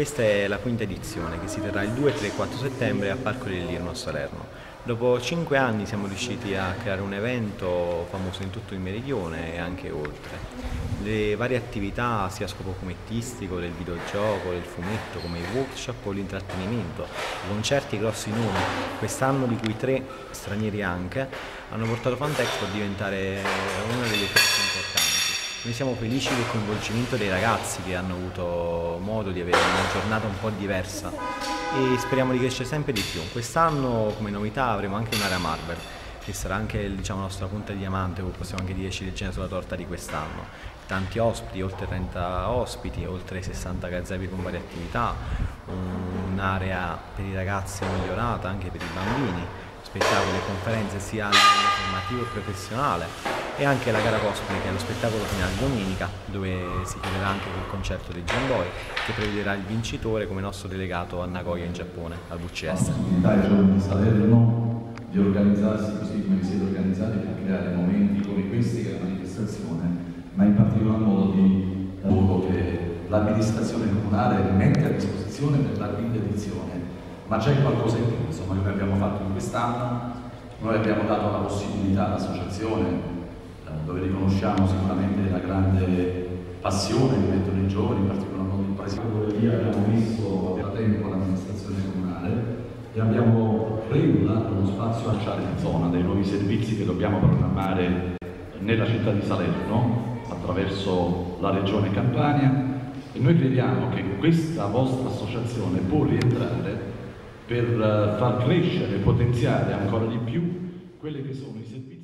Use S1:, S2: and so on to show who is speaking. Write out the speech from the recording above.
S1: Questa è la quinta edizione che si terrà il 2, 3 e 4 settembre a Parco del Lirno a Salerno. Dopo cinque anni siamo riusciti a creare un evento famoso in tutto il meridione e anche oltre. Le varie attività sia a scopo fumettistico, del videogioco, del fumetto, come i workshop o l'intrattenimento, i concerti grossi nomi, quest'anno di cui tre stranieri anche, hanno portato Fantexpo a diventare una delle feste importanti. Noi siamo felici del coinvolgimento dei ragazzi che hanno avuto modo di avere una giornata un po' diversa e speriamo di crescere sempre di più. Quest'anno come novità avremo anche un'area Marvel che sarà anche diciamo, la nostra punta di diamante, possiamo anche dire ciliegina sulla torta di quest'anno. Tanti ospiti, oltre 30 ospiti, oltre 60 gazebi con varie attività, un'area per i ragazzi migliorata anche per i bambini, spettacoli e conferenze sia a livello formativo che professionale e anche la gara cosplay che è lo spettacolo finale di domenica dove si chiuderà anche col concerto dei Jamboy che prevederà il vincitore come nostro delegato a Nagoya in Giappone al VCS. La
S2: possibilità di Salerno di organizzarsi così come siete organizzati per creare momenti come questi che è la manifestazione ma in particolar modo di lavoro che l'amministrazione comunale mette a disposizione per la quinta edizione ma c'è qualcosa in più insomma che abbiamo fatto in quest'anno noi abbiamo dato la possibilità all'associazione dove riconosciamo sicuramente la grande passione che mettono i giovani, in particolar modo il paese. Lì abbiamo visto da tempo l'amministrazione comunale e abbiamo reimulato uno spazio a zona dei nuovi servizi che dobbiamo programmare nella città di Salerno attraverso la regione Campania e noi crediamo che questa vostra associazione può rientrare per far crescere e potenziare ancora di più quelli che sono i servizi